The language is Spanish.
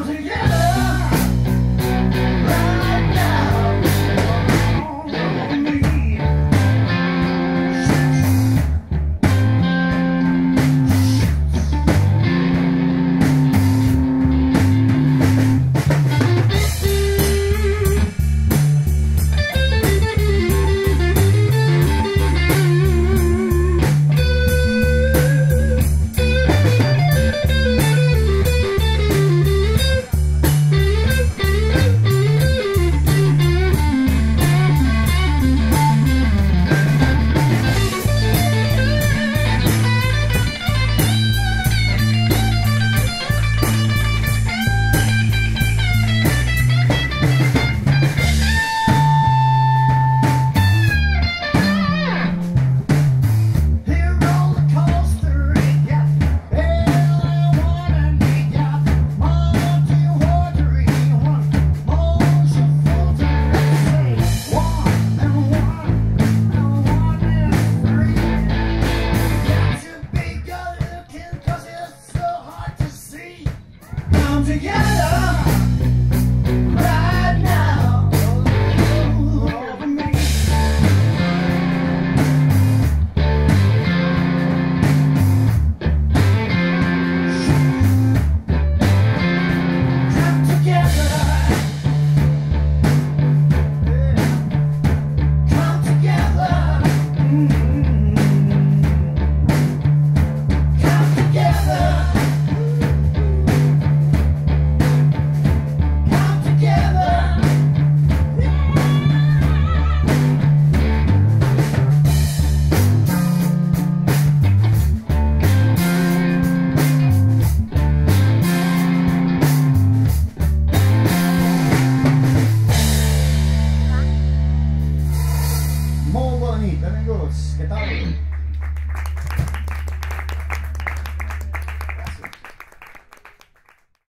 comes in here. together. Anita, amigos? ¿Qué tal?